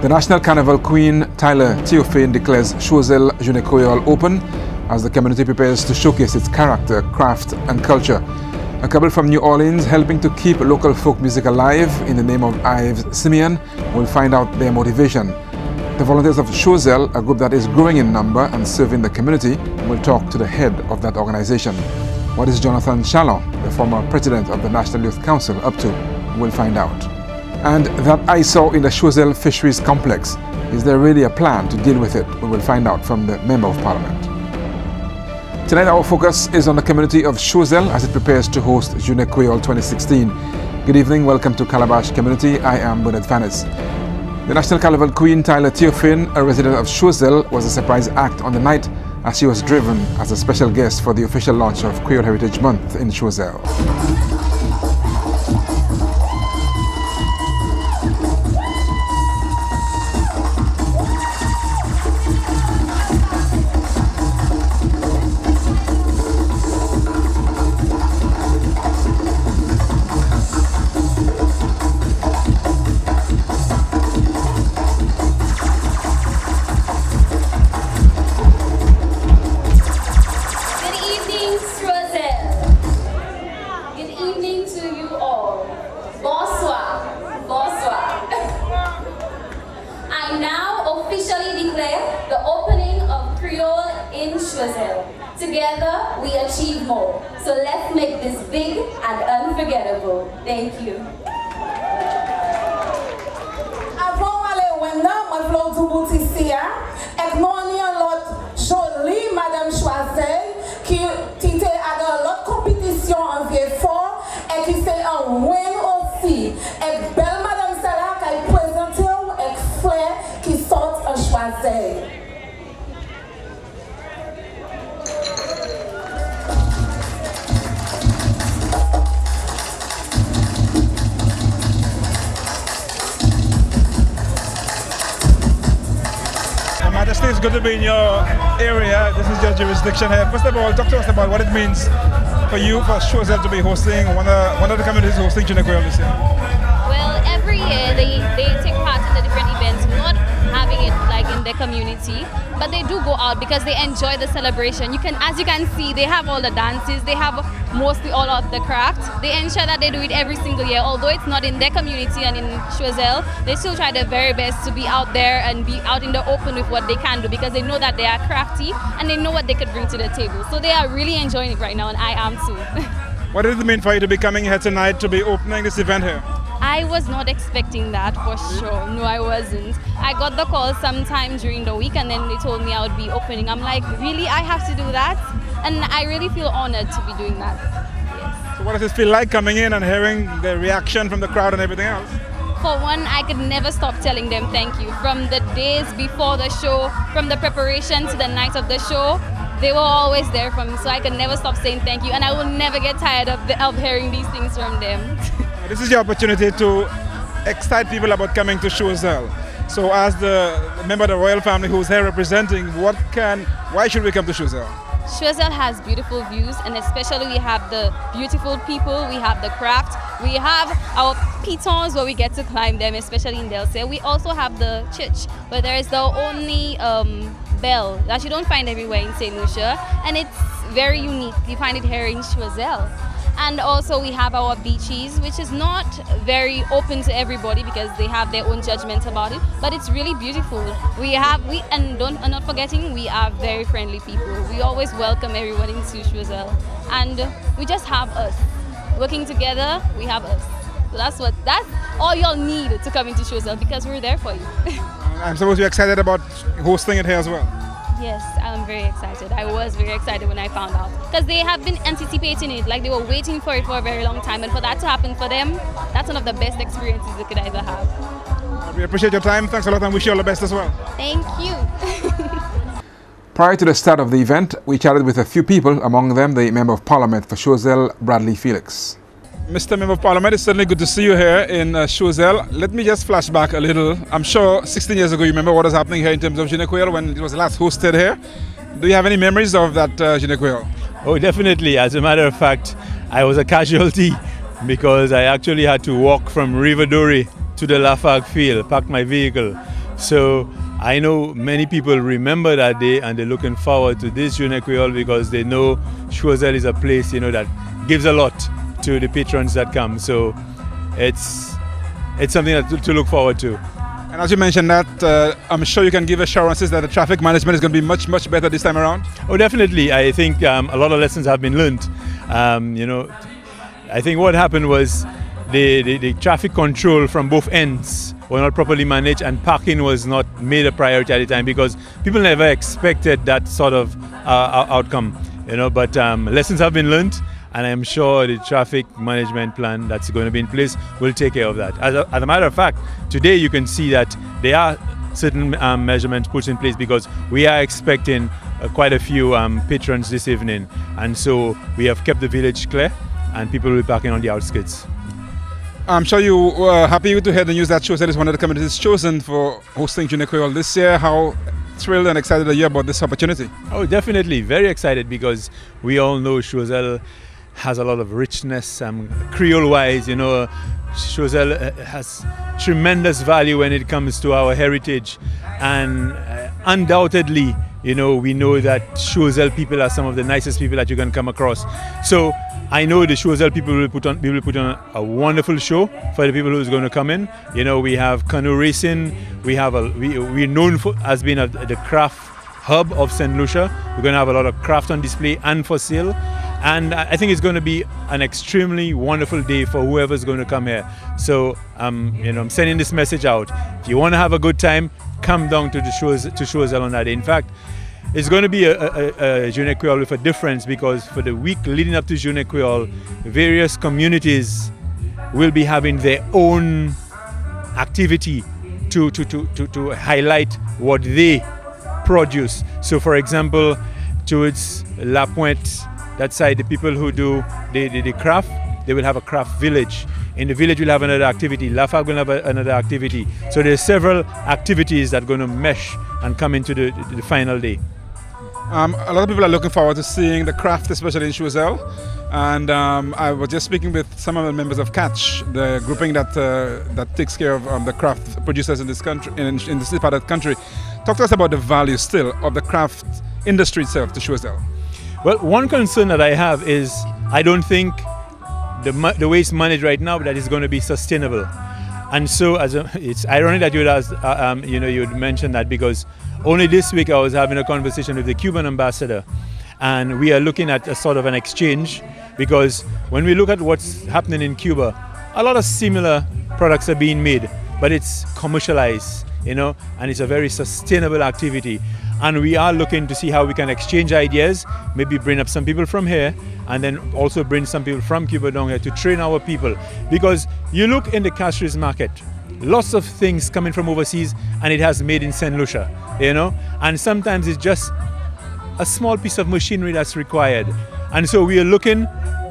The National Carnival Queen Tyler Theophane declares Choiseul Journée Creole open as the community prepares to showcase its character, craft and culture. A couple from New Orleans helping to keep local folk music alive in the name of Ives Simeon will find out their motivation. The volunteers of Choiseul, a group that is growing in number and serving the community, will talk to the head of that organization. What is Jonathan Chalon, the former president of the National Youth Council, up to? We'll find out. And that I saw in the Choiseul Fisheries Complex, is there really a plan to deal with it? We will find out from the Member of Parliament. Tonight our focus is on the community of Choiseul as it prepares to host Creole 2016. Good evening, welcome to Calabash Community. I am Bernard Fanis. The National Carnival Queen Tyler Theophane, a resident of Choiseul, was a surprise act on the night as she was driven as a special guest for the official launch of Creole Heritage Month in Choiseul. Make this big and unforgettable. Thank you. Vlo dou bouti be in your area. This is your jurisdiction here. First of all, talk to us about what it means for you, for Choiseul to be hosting one of, one of the communities hosting Creole this year. Well, every year they, they take part in the different events, having it like in their community, but they do go out because they enjoy the celebration. You can, as you can see, they have all the dances, they have mostly all of the craft. They ensure that they do it every single year, although it's not in their community and in Choiseul, they still try their very best to be out there and be out in the open with what they can do because they know that they are crafty and they know what they could bring to the table. So they are really enjoying it right now, and I am too. What does it mean for you to be coming here tonight to be opening this event here? I was not expecting that for sure. No, I wasn't. I got the call sometime during the week and then they told me I would be opening. I'm like, really? I have to do that? And I really feel honored to be doing that. Yes. So what does it feel like coming in and hearing the reaction from the crowd and everything else? For one, I could never stop telling them thank you. From the days before the show, from the preparation to the night of the show, they were always there for me. So I could never stop saying thank you. And I will never get tired of, the, of hearing these things from them. This is your opportunity to excite people about coming to Choiseul. So as the member of the royal family who's here representing, what can, why should we come to Choiseul? Choiseul has beautiful views, and especially we have the beautiful people, we have the craft, we have our pitons where we get to climb them, especially in Delcer. We also have the church, where there is the only um, bell that you don't find everywhere in St. Lucia, and it's very unique. You find it here in Choiseul. And also we have our beaches, which is not very open to everybody because they have their own judgment about it. But it's really beautiful. We have we and don't and not forgetting we are very friendly people. We always welcome everyone into Choiseul, and we just have us working together. We have us. So that's what that's all y'all need to come into Choiseul because we're there for you. I'm supposed to be excited about hosting it here as well. Yes, I'm very excited. I was very excited when I found out because they have been anticipating it, like they were waiting for it for a very long time, and for that to happen for them, that's one of the best experiences they could ever have. Uh, we appreciate your time. Thanks a lot and wish you all the best as well. Thank you. Prior to the start of the event, we chatted with a few people, among them the Member of Parliament for Choiseul, Bradley Felix. Mr. Member of Parliament, it's certainly good to see you here in uh. Let me just flash back a little. I'm sure 16 years ago you remember what was happening here in terms of Jounen Kwéyòl when it was last hosted here. Do you have any memories of that uh, Jounen Kwéyòl? Oh, definitely. As a matter of fact, I was a casualty because I actually had to walk from River Doree to the Lafargue field, park my vehicle So I know many people remember that day and they're looking forward to this Creole because they know Choiseul is a place, you know, that gives a lot to the patrons that come. So it's it's something that, to, to look forward to. And as you mentioned that, uh, I'm sure you can give assurances that the traffic management is going to be much, much better this time around. Oh, definitely. I think um, a lot of lessons have been learned. Um, you know, I think what happened was the, the, the, traffic control from both ends were not properly managed and parking was not made a priority at the time because people never expected that sort of uh, outcome. You know, but um, lessons have been learned and I'm sure the traffic management plan that's going to be in place will take care of that. As a, as a matter of fact, today you can see that there are certain um, measurements put in place because we are expecting uh, quite a few um, patrons this evening, and so we have kept the village clear, and people will be parking on the outskirts. I'm sure you were happy to hear the news that Choiseul is one of the communities chosen for hosting Creole this year. How thrilled and excited are you about this opportunity? Oh, definitely. Very excited because we all know Choiseul has a lot of richness, um, Creole wise, you know. Choiseul uh, has tremendous value when it comes to our heritage, and uh, undoubtedly, you know, we know that Choiseul people are some of the nicest people that you can come across. So I know the Choiseul people will put on will put on a wonderful show for the people who's going to come in. You know, we have canoe racing. We have a we we're known for as being a, the craft hub of St. Lucia. We're going to have a lot of craft on display and for sale. And I think it's going to be an extremely wonderful day for whoever's going to come here. So, um, you know, I'm sending this message out. If you want to have a good time, come down to the shows to Choiseul on that day. In fact, it's going to be a, a, a Creole with a difference because for the week leading up to Journée Creole, various communities will be having their own activity to, to, to, to, to highlight what they produce. So, for example, towards La Pointe, that side, the people who do the, the, the craft, they will have a craft village. In the village, we'll have another activity. Lafargue will have a, another activity. So there's several activities that are going to mesh and come into the, the, the final day. Um, a lot of people are looking forward to seeing the craft, especially in Choiseul. And um, I was just speaking with some of the members of Catch, the grouping that uh, that takes care of um, the craft producers in this country, in, in this part of the country. Talk to us about the value still of the craft industry itself to Choiseul. Well, one concern that I have is I don't think the, the way it's managed right now that is going to be sustainable. And so, as a, it's ironic that you would ask, uh, um, you know, you would mention that because only this week I was having a conversation with the Cuban ambassador, and we are looking at a sort of an exchange because when we look at what's happening in Cuba, a lot of similar products are being made, but it's commercialized, you know, and it's a very sustainable activity and we are looking to see how we can exchange ideas, maybe bring up some people from here, and then also bring some people from Cuba down here to train our people. Because you look in the Castries market, lots of things coming from overseas, and it has made in St. Lucia, you know, and sometimes it's just a small piece of machinery that's required. And so we are looking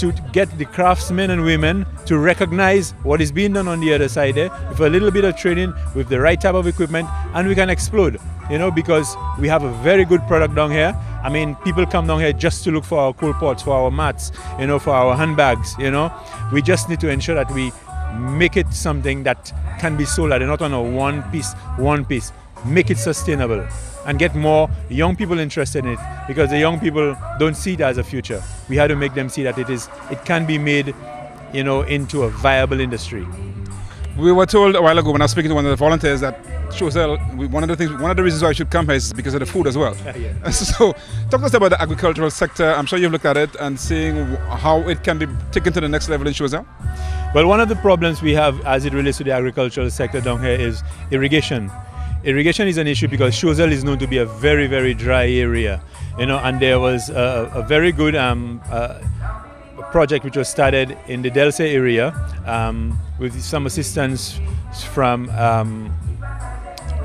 to get the craftsmen and women to recognize what is being done on the other side there with a little bit of training, with the right type of equipment, and we can explode you know, because we have a very good product down here. I mean, people come down here just to look for our cool pots, for our mats, you know, for our handbags, you know. We just need to ensure that we make it something that can be sold at not on a one piece, one piece. Make it sustainable and get more young people interested in it because the young people don't see it as a future. We have to make them see that it is, it can be made, you know, into a viable industry. We were told a while ago when I was speaking to one of the volunteers that Choiseul, one of the things, one of the reasons why I should come here is because of the food as well. yeah. So, talk to us about the agricultural sector. I'm sure you've looked at it and seeing how it can be taken to the next level in Choiseul. Well, one of the problems we have as it relates to the agricultural sector down here is irrigation. Irrigation is an issue because Choiseul is known to be a very, very dry area, you know, and there was a, a very good um, uh, project which was started in the Delcer area um, with some assistance from um,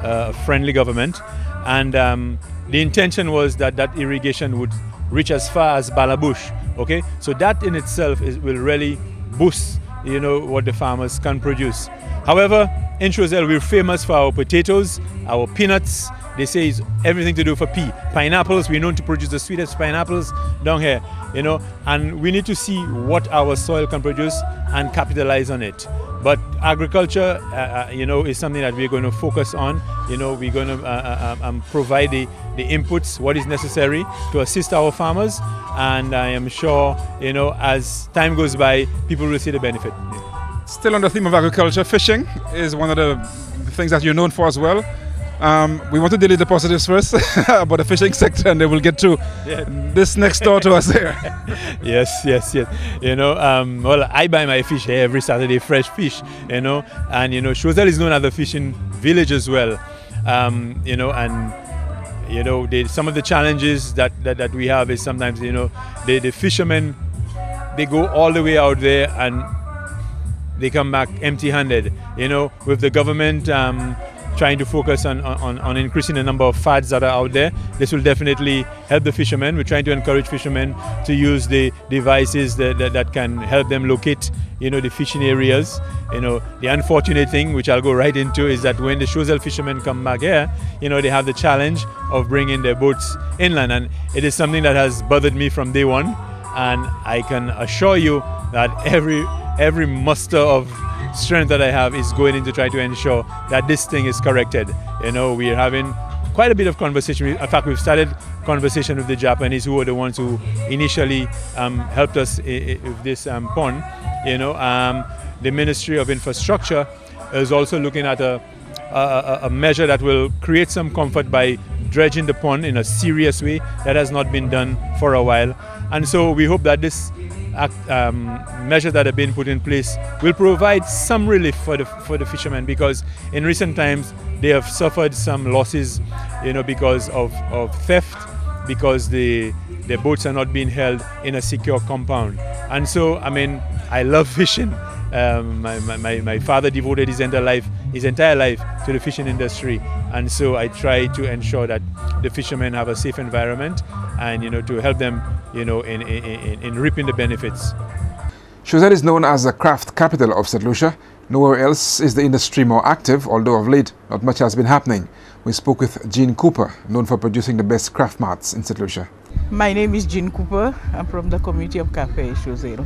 uh, friendly government, and um, the intention was that that irrigation would reach as far as Balembouche. Okay, so that in itself is, will really boost, you know, what the farmers can produce. However, in Choiseul, we're famous for our potatoes, our peanuts, they say it's everything to do for P. Pineapples, we're known to produce the sweetest pineapples down here, you know, and we need to see what our soil can produce and capitalize on it. But agriculture, uh, uh, you know, is something that we're going to focus on. You know, we're going to uh, uh, um, um, provide the, the inputs, what is necessary to assist our farmers. And I am sure, you know, as time goes by, people will see the benefit. Still on the theme of agriculture, fishing is one of the things that you're known for as well. Um, we want to delete the positives first about the fishing sector, and then we'll get to yeah. this next door to us here. yes, yes, yes. You know, um, well, I buy my fish here every Saturday, fresh fish. You know, and you know, Choiseul is known as a fishing village as well. Um, you know, and you know, some of the challenges that, that, that we have is sometimes you know, the, the fishermen they go all the way out there and they come back empty-handed. You know, with the government um, trying to focus on, on, on increasing the number of FADs that are out there. This will definitely help the fishermen. We're trying to encourage fishermen to use the devices that, that, that can help them locate you know the fishing areas you know the unfortunate thing which i'll go right into is that when the Choiseul fishermen come back here you know they have the challenge of bringing their boats inland and it is something that has bothered me from day one and i can assure you that every every muster of strength that I have is going in to try to ensure that this thing is corrected. You know, we're having quite a bit of conversation. In fact, we've started conversation with the Japanese, who were the ones who initially um, helped us with this um, pond. You know, um, the Ministry of Infrastructure is also looking at a, a, a measure that will create some comfort by dredging the pond in a serious way that has not been done for a while. And so we hope that this um, that have been put in place will provide some relief for the for the fishermen because in recent times they have suffered some losses, you know, because of, of theft, because the the boats are not being held in a secure compound. And so, I mean, I love fishing. Um, my, my, my father devoted his entire life, his entire life to the fishing industry, and so I try to ensure that the fishermen have a safe environment, and you know to help them, you know, in, in, in reaping the benefits. Choiseul is known as the craft capital of St. Lucia. Nowhere else is the industry more active, although of late not much has been happening. We spoke with Jean Cooper, known for producing the best craft mats in St. Lucia. My name is Jean Cooper. I'm from the community of Cafe Choiseul.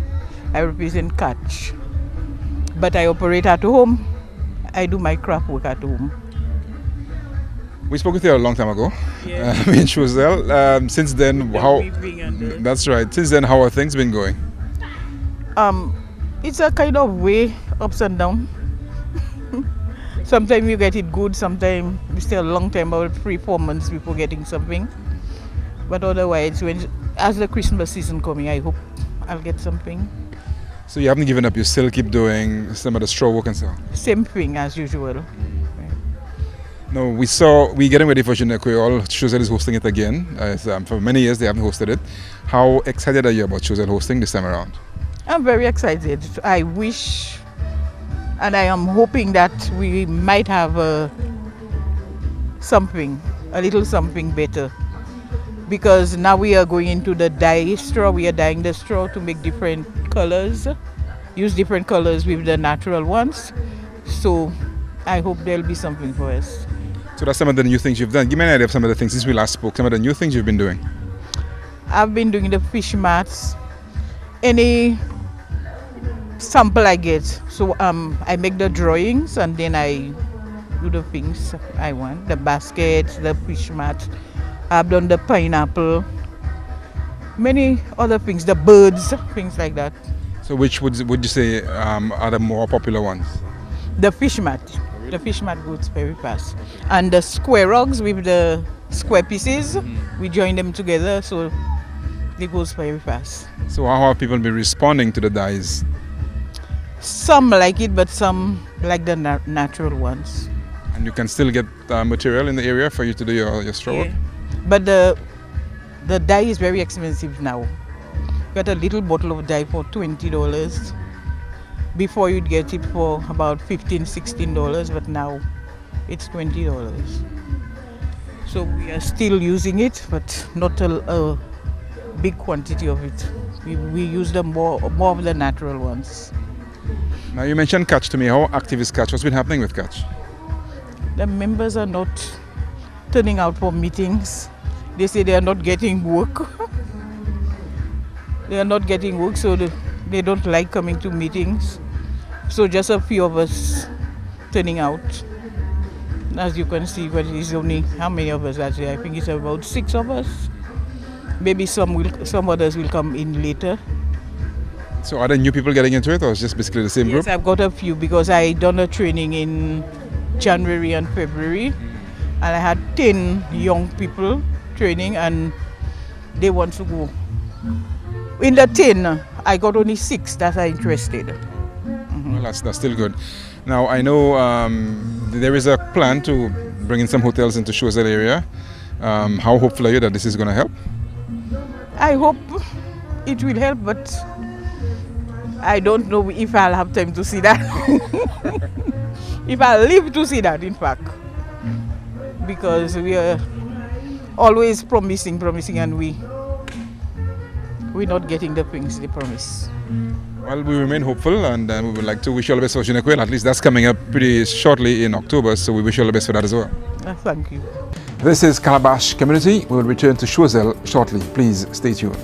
I represent Catch but I operate at home. I do my craft work at home. We spoke with you a long time ago. Yeah. Uh, in Choiseul. Um, since then, how? That's right. Since then, how are things been going? Um, it's a kind of way ups and down. sometimes you get it good. Sometimes we stay a long time, about three, four months before getting something. But otherwise, when as the Christmas season coming, I hope I'll get something. So you haven't given up, you still keep doing some of the straw work and so? Same thing as usual. No, we saw, we're getting ready for Creole. Choiseul is hosting it again. Uh, um, for many years they haven't hosted it. How excited are you about Choiseul hosting this time around? I'm very excited. I wish and I am hoping that we might have uh, something, a little something better. Because now we are going into the dye straw, we are dyeing the straw to make different colors, use different colors with the natural ones. So I hope there'll be something for us. So that's some of the new things you've done. Give me an idea of some of the things since we last spoke, some of the new things you've been doing. I've been doing the fish mats. Any sample I get. So um, I make the drawings and then I do the things I want. The baskets, the fish mat. I've done the pineapple many other things, the birds, things like that. So which would would you say um, are the more popular ones? The fish mat. The fish mat goes very fast. And the square rugs with the square pieces, mm. we join them together so it goes very fast. So how have people been responding to the dyes? Some like it, but some like the na natural ones. And you can still get uh, material in the area for you to do your, your straw yeah. work? But the the dye is very expensive now. Got a little bottle of dye for $20. Before you'd get it for about $15, $16, but now it's $20. So we are still using it, but not a, a big quantity of it. We, we use the more, more of the natural ones. Now you mentioned Catch to me. How active is Catch? What's been happening with Catch? The members are not turning out for meetings. They say they are not getting work. they are not getting work, so they don't like coming to meetings. So just a few of us turning out. As you can see, but it's only how many of us are there? I think it's about six of us. Maybe some will, some others will come in later. So are there new people getting into it, or it's just basically the same Yes, group? I've got a few because I done a training in January and February, and I had ten young people training, and they want to go. In the ten, I got only six that are interested. That's, that's still good. Now, I know um, there is a plan to bring in some hotels into Choiseul area. Um, how hopeful are you that this is going to help? I hope it will help, but I don't know if I'll have time to see that. if I live to see that, in fact, because we are always promising, promising, and we we're not getting the things they promise. Well, we remain hopeful and uh, we would like to wish you all the best for Jounen Kwéyòl. At least that's coming up pretty shortly in October, so we wish you all the best for that as well. Uh, thank you. This is Calabash Community. We will return to Choiseul shortly. Please stay tuned.